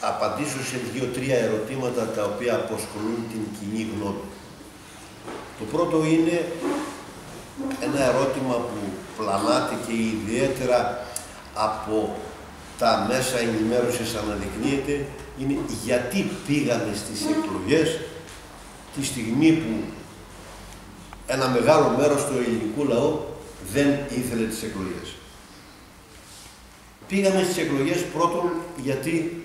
απαντήσω σε δύο-τρία ερωτήματα τα οποία αποσχολούν την κοινή γνώμη. Το πρώτο είναι ένα ερώτημα που πλανάται και ιδιαίτερα από τα μέσα ενημέρωσης αναδεικνύεται είναι γιατί πήγαμε στις εκλογές τη στιγμή που ένα μεγάλο μέρος του ελληνικού λαού δεν ήθελε τις εκλογές. Πήγαμε στις εκλογές πρώτον γιατί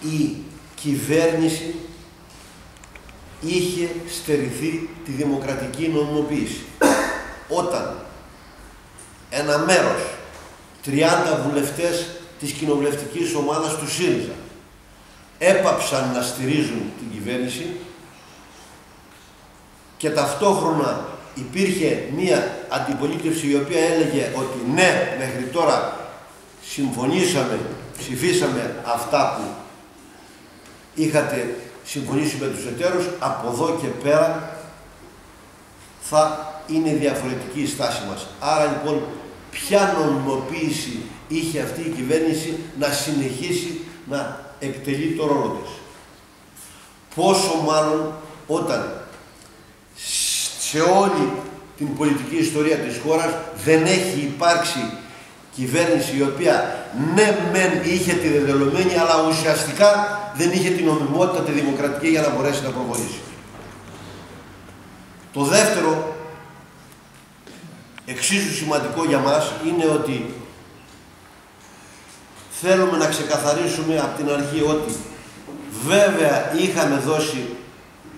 η κυβέρνηση είχε στερηθεί τη δημοκρατική νομιμοποίηση. Όταν ένα μέρος, 30 βουλευτές της κοινοβουλευτικής ομάδας του ΣΥΡΙΖΑ έπαψαν να στηρίζουν την κυβέρνηση και ταυτόχρονα υπήρχε μία αντιπολίτευση η οποία έλεγε ότι ναι, μέχρι τώρα συμφωνήσαμε, ψηφίσαμε αυτά που είχατε συμφωνήσει με τους εταίρους, από εδώ και πέρα θα είναι διαφορετική η στάση μας. Άρα λοιπόν, ποια νομιμοποίηση είχε αυτή η κυβέρνηση να συνεχίσει να εκτελεί το ρόλο της. Πόσο μάλλον όταν σε όλη την πολιτική ιστορία της χώρας δεν έχει υπάρξει κυβέρνηση η οποία ναι μεν είχε τη δεδελωμένη αλλά ουσιαστικά δεν είχε την νομιμότητα τη δημοκρατική για να μπορέσει να προχωρήσει. Το δεύτερο εξίσου σημαντικό για μας είναι ότι θέλουμε να ξεκαθαρίσουμε από την αρχή ότι βέβαια είχαμε δώσει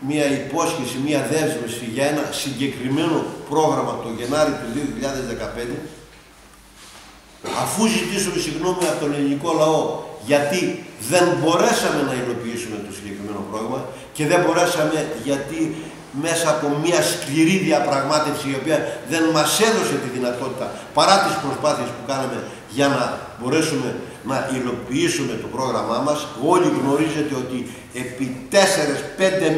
μία υπόσχεση, μία δέσμευση για ένα συγκεκριμένο πρόγραμμα το Γενάρη του 2015 αφού ζητήσουμε συγγνώμη από τον ελληνικό λαό γιατί δεν μπορέσαμε να υλοποιήσουμε το συγκεκριμένο πρόγραμμα και δεν μπορέσαμε γιατί μέσα από μια σκληρή διαπραγμάτευση η οποία δεν μας έδωσε τη δυνατότητα παρά τις προσπάθειες που κάναμε για να μπορέσουμε να υλοποιήσουμε το πρόγραμμά μας. Όλοι γνωρίζετε ότι επί 4-5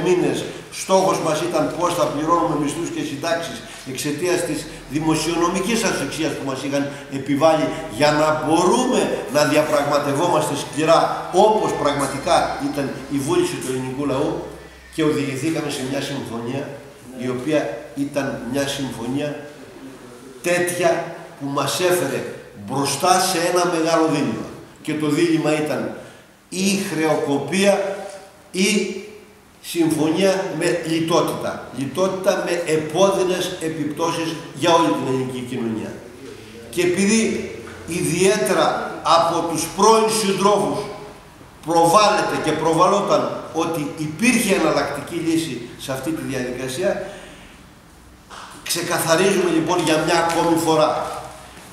μήνες στόχος μας ήταν πώς θα πληρώνουμε μισθούς και συντάξεις εξαιτίας της δημοσιονομικής ασφυξίας που μας είχαν επιβάλει για να μπορούμε να διαπραγματευόμαστε σκληρά όπως πραγματικά ήταν η βούληση του ελληνικού λαού και οδηγηθήκαμε σε μια συμφωνία η οποία ήταν μια συμφωνία τέτοια που μας έφερε μπροστά σε ένα μεγάλο δίλημα. Και το δίλημα ήταν η χρεοκοπία ή συμφωνία με λιτότητα. Λιτότητα με επώδυνες επιπτώσεις για όλη την ελληνική κοινωνία. Και επειδή ιδιαίτερα από τους πρώην συντρόφους προβάλλεται και προβαλόταν ότι υπήρχε εναλλακτική λύση σε αυτή τη διαδικασία, ξεκαθαρίζουμε λοιπόν για μια ακόμη φορά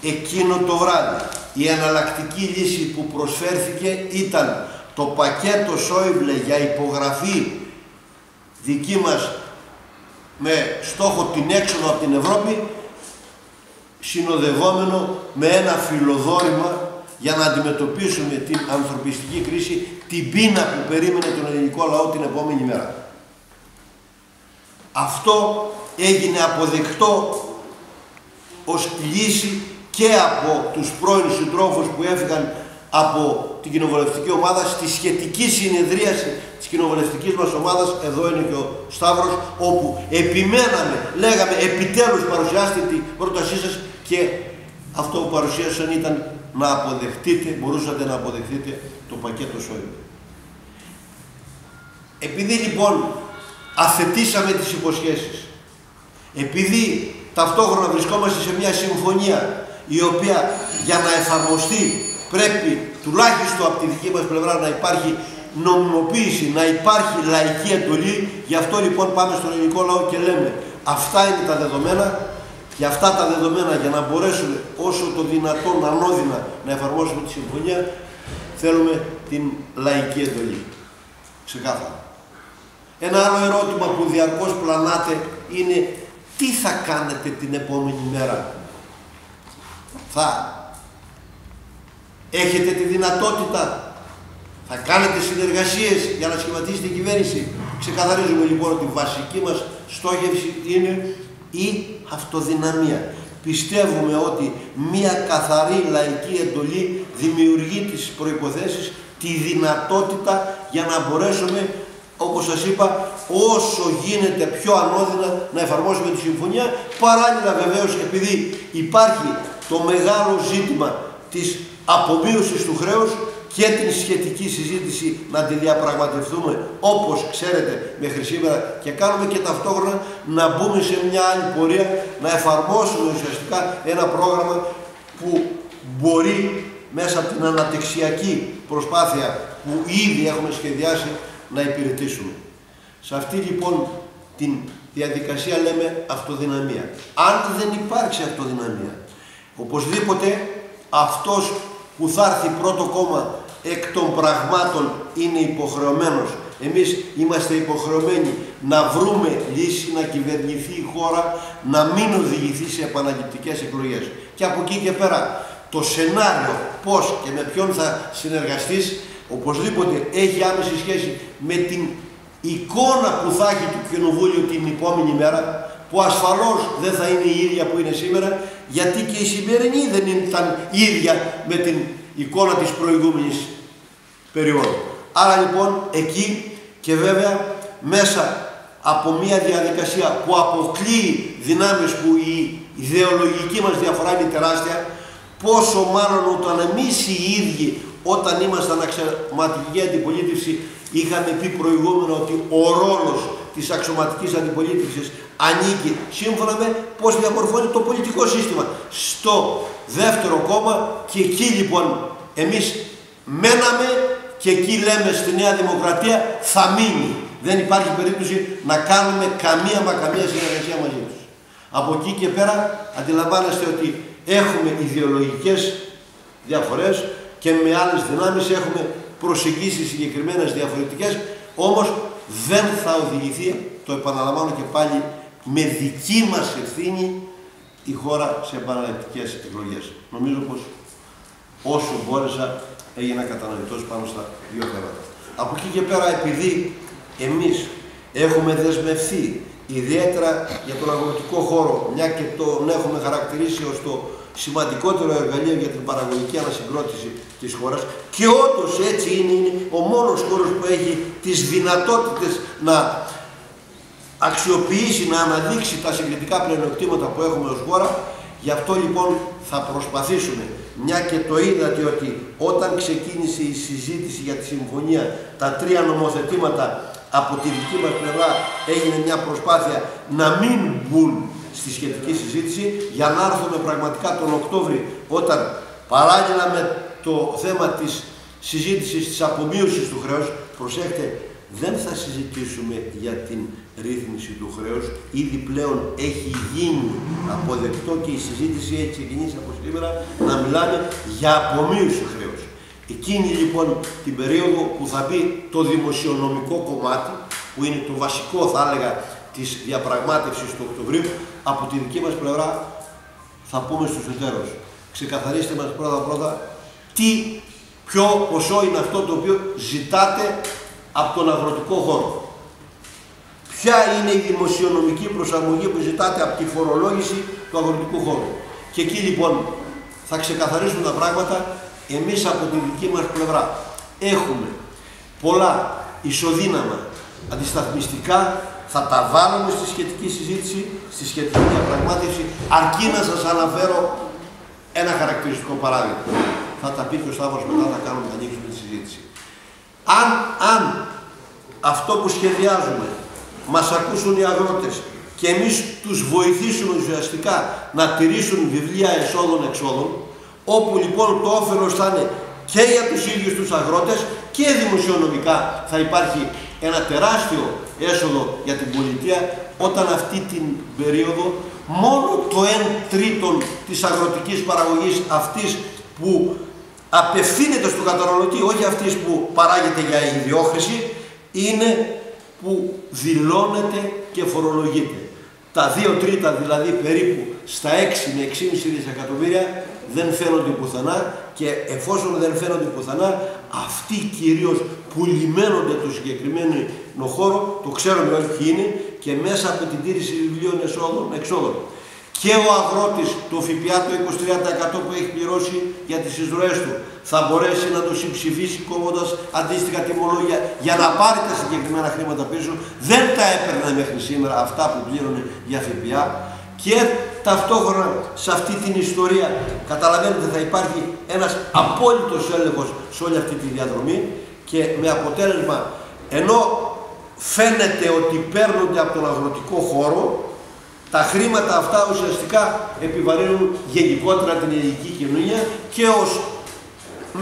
εκείνο το βράδυ η εναλλακτική λύση που προσφέρθηκε ήταν το πακέτο Σόιμπλε για υπογραφή δική μας με στόχο την έξοδο από την Ευρώπη συνοδευόμενο με ένα φιλοδόρημα για να αντιμετωπίσουμε την ανθρωπιστική κρίση, την πείνα που περίμενε τον ελληνικό λαό την επόμενη μέρα. Αυτό έγινε αποδεκτό ως λύση και από τους πρώην συντρόφους που έφυγαν από την κοινοβουλευτική ομάδα στη σχετική συνεδρίαση της κοινοβουλευτικής μας ομάδας, εδώ είναι και ο Σταύρος, όπου επιμέναμε, λέγαμε επιτέλους παρουσιάστε την πρότασή σας και αυτό που παρουσίασαν ήταν να αποδεχτείτε, μπορούσατε να αποδεχτείτε το πακέτο ΣΟΕ. Επειδή λοιπόν αθετήσαμε τις υποσχέσεις, επειδή ταυτόχρονα βρισκόμαστε σε μια συμφωνία η οποία για να εφαρμοστεί πρέπει τουλάχιστον από τη δική μας πλευρά να υπάρχει νομιμοποίηση, να υπάρχει λαϊκή εντολή. Γι' αυτό λοιπόν πάμε στον ελληνικό λαό και λέμε αυτά είναι τα δεδομένα και αυτά τα δεδομένα για να μπορέσουμε όσο το δυνατόν ανώδυνα να εφαρμόσουμε τη συμφωνία θέλουμε την λαϊκή εντολή. Ξεκάθαρα. Ένα άλλο ερώτημα που διαρκώς πλανάτε είναι τι θα κάνετε την επόμενη μέρα; Θα έχετε τη δυνατότητα, θα κάνετε συνεργασίες για να σχηματίσετε κυβέρνηση. Ξεκαθαρίζουμε λοιπόν ότι η βασική μας στόχευση είναι η αυτοδυναμία. Πιστεύουμε ότι μία καθαρή λαϊκή εντολή δημιουργεί τις προϋποθέσεις τη δυνατότητα για να μπορέσουμε όπως σας είπα, όσο γίνεται πιο ανώδυνα να εφαρμόσουμε τη συμφωνία, παράλληλα βεβαίως επειδή υπάρχει το μεγάλο ζήτημα της απομείωσης του χρέους και την σχετική συζήτηση να τη διαπραγματευτούμε όπως ξέρετε μέχρι σήμερα και κάνουμε και ταυτόχρονα να μπούμε σε μια άλλη πορεία να εφαρμόσουμε ουσιαστικά ένα πρόγραμμα που μπορεί μέσα από την ανατεξιακή προσπάθεια που ήδη έχουμε σχεδιάσει να υπηρετήσουμε. Σε αυτή λοιπόν την διαδικασία λέμε αυτοδυναμία. Αν δεν υπάρξει αυτοδυναμία, οπωσδήποτε αυτός που θα έρθει πρώτο κόμμα εκ των πραγμάτων είναι υποχρεωμένος. Εμείς είμαστε υποχρεωμένοι να βρούμε λύση, να κυβερνηθεί η χώρα, να μην οδηγηθεί σε επαναληπτικές εκλογές. Και από εκεί και πέρα το σενάριο πώς και με ποιον θα συνεργαστείς οπωσδήποτε έχει άμεση σχέση με την εικόνα που θα έχει το Κοινοβούλιο την επόμενη μέρα που ασφαλώς δεν θα είναι η ίδια που είναι σήμερα γιατί και η σημερινή δεν ήταν ίδια με την εικόνα της προηγούμενης περίοδου. Άρα λοιπόν εκεί και βέβαια μέσα από μια διαδικασία που αποκλείει δυνάμεις που η ιδεολογική μας διαφορά είναι τεράστια πόσο μάλλον όταν εμείς οι ίδιοι όταν ήμασταν αξιωματική αντιπολίτευση είχαμε πει προηγούμενα ότι ο ρόλος της αξιωματικής αντιπολίτευσης ανήκει σύμφωνα με πώς διαμορφώνει το πολιτικό σύστημα στο δεύτερο κόμμα και εκεί λοιπόν εμείς μέναμε και εκεί λέμε στη Νέα Δημοκρατία θα μείνει. Δεν υπάρχει περίπτωση να κάνουμε καμία μα καμία συνεργασία μαζί τους. Από εκεί και πέρα αντιλαμβάνεστε ότι έχουμε ιδεολογικές διαφορές και με άλλες δυνάμεις έχουμε προσεγγίσει συγκεκριμένες διαφορετικές, όμως δεν θα οδηγηθεί, το επαναλαμβάνω και πάλι, με δική μας ευθύνη η χώρα σε επαναληπτικές εκλογές. Νομίζω πως όσο μπόρεσα έγινα κατανοητός πάνω στα δύο θέματα. Από εκεί και πέρα επειδή εμείς έχουμε δεσμευθεί ιδιαίτερα για τον αγροτικό χώρο, μια και τον έχουμε χαρακτηρίσει ως το σημαντικότερο εργαλείο για την παραγωγική ανασυγκρότηση της χώρας και όντως έτσι είναι, είναι ο μόνος χώρος που έχει τις δυνατότητες να αξιοποιήσει, να αναδείξει τα συγκριτικά πλεονεκτήματα που έχουμε ως χώρα. Γι' αυτό λοιπόν θα προσπαθήσουμε, μια και το είδατε ότι όταν ξεκίνησε η συζήτηση για τη συμφωνία, τα τρία νομοθετήματα από τη δική μας πλευρά έγινε μια προσπάθεια να μην μπουν στη σχετική συζήτηση για να έρθουμε πραγματικά τον Οκτώβρη όταν παράλληλα με το θέμα της συζήτησης της απομείωσης του χρέους προσέχτε δεν θα συζητήσουμε για την ρύθμιση του χρέους ήδη πλέον έχει γίνει αποδεκτό και η συζήτηση έχει ξεκινήσει από σήμερα να μιλάμε για απομείωση χρέους εκείνη λοιπόν την περίοδο που θα μπει το δημοσιονομικό κομμάτι που είναι το βασικό θα έλεγα της διαπραγμάτευσης του Οκτωβρίου, από τη δική μας πλευρά θα πούμε στους εταίρους. Ξεκαθαρίστε μας πρώτα πρώτα τι, ποιο ποσό είναι αυτό το οποίο ζητάτε από τον αγροτικό χώρο. Ποια είναι η δημοσιονομική προσαρμογή που ζητάτε από τη φορολόγηση του αγροτικού χώρου; Και εκεί λοιπόν θα ξεκαθαρίσουν τα πράγματα. Εμείς από τη δική μας πλευρά έχουμε πολλά ισοδύναμα αντισταθμιστικά θα τα βάλουμε στη σχετική συζήτηση, στη σχετική διαπραγμάτευση, αρκεί να σας αναφέρω ένα χαρακτηριστικό παράδειγμα. Θα τα πει και ο Σταύρος μετά, θα κάνουμε, να ανοίξουμε τη συζήτηση. Αν, αν αυτό που σχεδιάζουμε μας ακούσουν οι αγρότες και εμείς τους βοηθήσουμε ουσιαστικά να τηρήσουν βιβλία εσόδων-εξόδων, όπου λοιπόν το όφελος θα είναι και για τους ίδιους τους αγρότες και δημοσιονομικά θα υπάρχει ένα τεράστιο έσοδο για την πολιτεία όταν αυτή την περίοδο μόνο το 1 τρίτον της αγροτικής παραγωγής αυτής που απευθύνεται στον καταναλωτή, όχι αυτής που παράγεται για ιδιόχρηση, είναι που δηλώνεται και φορολογείται. Τα 2 τρίτα δηλαδή περίπου στα 6 με 6,5 δισεκατομμύρια δεν φαίνονται πουθενά και εφόσον δεν φαίνονται πουθενά, αυτοί κυρίως που λιμένονται το συγκεκριμένο χώρο, το ξέρουμε όλοι ποιοι είναι, και μέσα από την τήρηση βιβλίων εσόδων, εξόδων. Και ο αγρότης το ΦΠΑ το 23% που έχει πληρώσει για τις εισρωές του θα μπορέσει να το συμψηφίσει κόβοντας αντίστοιχα τιμολόγια για να πάρει τα συγκεκριμένα χρήματα πίσω. Δεν τα έπαιρνε μέχρι σήμερα αυτά που πλήρωνε για ΦΠΑ και ταυτόχρονα σε αυτή την ιστορία καταλαβαίνετε θα υπάρχει ένας απόλυτος έλεγχος σε όλη αυτή τη διαδρομή και με αποτέλεσμα ενώ φαίνεται ότι παίρνονται από τον αγροτικό χώρο τα χρήματα αυτά ουσιαστικά επιβαρύνουν γενικότερα την ελληνική κοινωνία και ως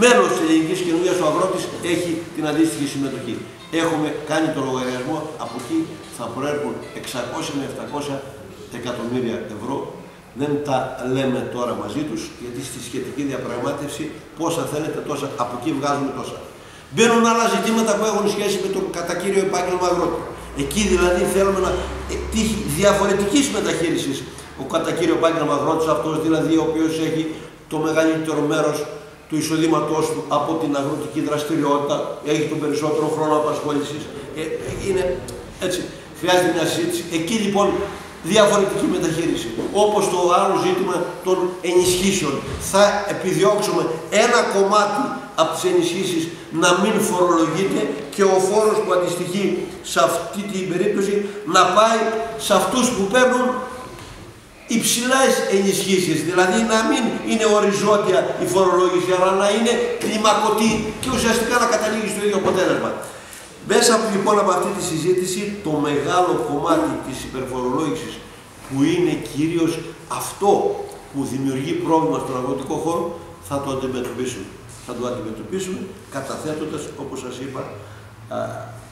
μέλος της ελληνικής κοινωνίας ο αγρότης έχει την αντίστοιχη συμμετοχή. Έχουμε κάνει το λογαριασμό, από εκεί θα προέρχουν 600 με 700 εκατομμύρια ευρώ. Δεν τα λέμε τώρα μαζί τους, γιατί στη σχετική διαπραγμάτευση πόσα θέλετε τόσα, από εκεί βγάζουμε τόσα. Μπαίνουν άλλα ζητήματα που έχουν σχέση με το κατά κύριο επάγγελμα αγρότη. Εκεί δηλαδή θέλουμε να τύχει διαφορετική μεταχείριση ο κατά κύριο επάγγελμα αγρότη, αυτός δηλαδή ο οποίος έχει το μεγαλύτερο μέρος του εισοδήματός του από την αγροτική δραστηριότητα, έχει τον περισσότερο χρόνο απασχόλησης. Ε, είναι έτσι. Χρειάζεται μια συζήτηση. Εκεί λοιπόν διαφορετική μεταχείριση. Όπως το άλλο ζήτημα των ενισχύσεων. Θα επιδιώξουμε ένα κομμάτι από τις ενισχύσεις να μην φορολογείται και ο φόρος που αντιστοιχεί σε αυτή την περίπτωση να πάει σε αυτούς που παίρνουν υψηλές ενισχύσεις, δηλαδή να μην είναι οριζόντια η φορολόγηση, αλλά να είναι κλιμακωτή και ουσιαστικά να καταλήγει στο ίδιο αποτέλεσμα. Μέσα από, λοιπόν από αυτή τη συζήτηση το μεγάλο κομμάτι της υπερφορολόγησης που είναι κυρίως αυτό που δημιουργεί πρόβλημα στον αγροτικό χώρο θα το αντιμετωπίσουμε. Θα το αντιμετωπίσουμε καταθέτοντας, όπως σας είπα,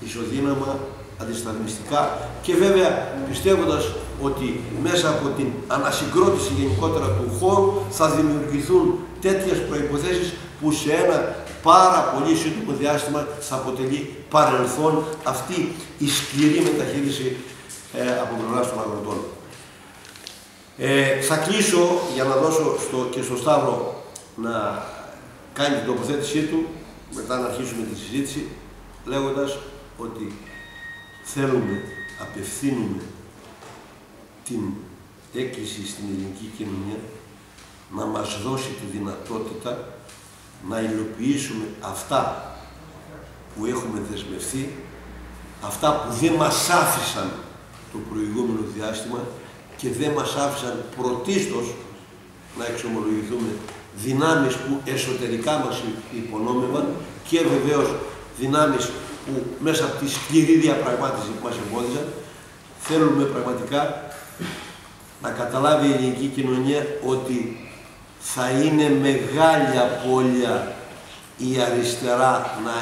ισοδύναμα, αντισταθμιστικά και βέβαια πιστεύοντας ότι μέσα από την ανασυγκρότηση γενικότερα του χώρου θα δημιουργηθούν τέτοιες προϋποθέσεις που σε ένα πάρα πολύ σύντομο διάστημα θα αποτελεί παρελθόν αυτή η σκληρή μεταχείριση ε, από πλευράς των αγροτών. Ε, θα κλείσω για να δώσω στο, και στο Σταύρο να κάνει την τοποθέτησή του, μετά να αρχίσουμε τη συζήτηση, λέγοντας ότι θέλουμε, απευθύνουμε την έκκληση στην ελληνική κοινωνία να μας δώσει τη δυνατότητα να υλοποιήσουμε αυτά που έχουμε δεσμευτεί, αυτά που δεν μας άφησαν το προηγούμενο διάστημα και δεν μας άφησαν πρωτίστως να εξομολογηθούμε δυνάμεις που εσωτερικά μας υπονόμευαν και βεβαίως δυνάμεις που μέσα από τη σκληρή διαπραγμάτευση που μας εμπόδιζαν θέλουμε πραγματικά να καταλάβει η ελληνική κοινωνία ότι θα είναι μεγάλη απώλεια η αριστερά να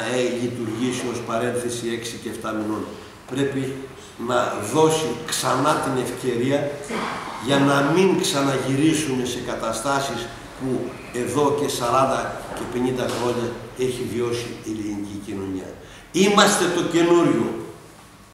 λειτουργήσει ως παρένθεση 6 και 7 μηνών. Πρέπει να δώσει ξανά την ευκαιρία για να μην ξαναγυρίσουμε σε καταστάσεις που εδώ και 40 και 50 χρόνια έχει βιώσει η ελληνική κοινωνία. Είμαστε το καινούριο.